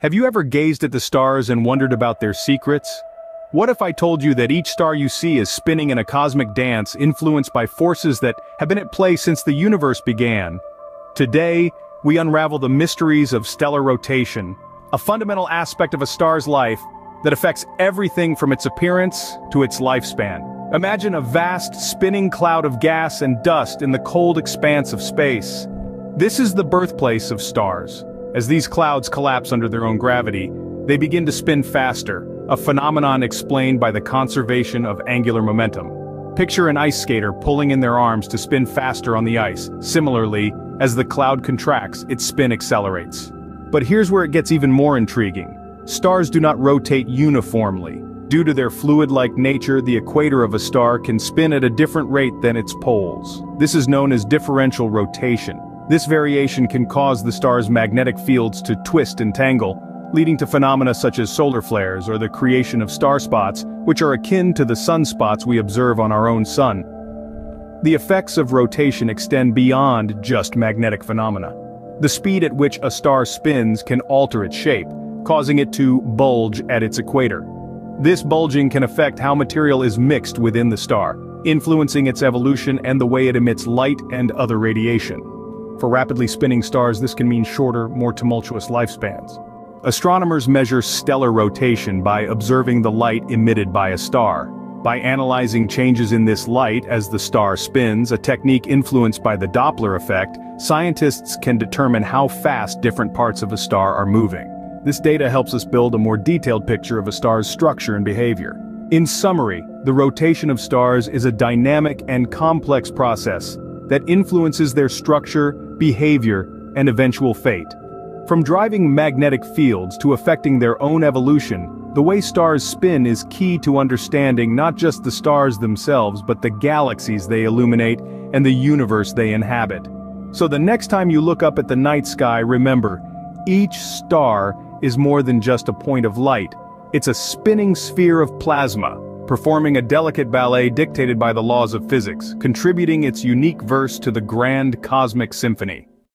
Have you ever gazed at the stars and wondered about their secrets? What if I told you that each star you see is spinning in a cosmic dance influenced by forces that have been at play since the universe began? Today, we unravel the mysteries of stellar rotation, a fundamental aspect of a star's life that affects everything from its appearance to its lifespan. Imagine a vast, spinning cloud of gas and dust in the cold expanse of space. This is the birthplace of stars. As these clouds collapse under their own gravity, they begin to spin faster, a phenomenon explained by the conservation of angular momentum. Picture an ice skater pulling in their arms to spin faster on the ice. Similarly, as the cloud contracts, its spin accelerates. But here's where it gets even more intriguing. Stars do not rotate uniformly. Due to their fluid-like nature, the equator of a star can spin at a different rate than its poles. This is known as differential rotation. This variation can cause the star's magnetic fields to twist and tangle, leading to phenomena such as solar flares or the creation of star spots, which are akin to the sunspots we observe on our own sun. The effects of rotation extend beyond just magnetic phenomena. The speed at which a star spins can alter its shape, causing it to bulge at its equator. This bulging can affect how material is mixed within the star, influencing its evolution and the way it emits light and other radiation. For rapidly spinning stars this can mean shorter, more tumultuous lifespans. Astronomers measure stellar rotation by observing the light emitted by a star. By analyzing changes in this light as the star spins, a technique influenced by the Doppler effect, scientists can determine how fast different parts of a star are moving. This data helps us build a more detailed picture of a star's structure and behavior. In summary, the rotation of stars is a dynamic and complex process that influences their structure, behavior, and eventual fate. From driving magnetic fields to affecting their own evolution, the way stars spin is key to understanding not just the stars themselves but the galaxies they illuminate and the universe they inhabit. So the next time you look up at the night sky remember, each star is more than just a point of light, it's a spinning sphere of plasma, performing a delicate ballet dictated by the laws of physics, contributing its unique verse to the grand cosmic symphony.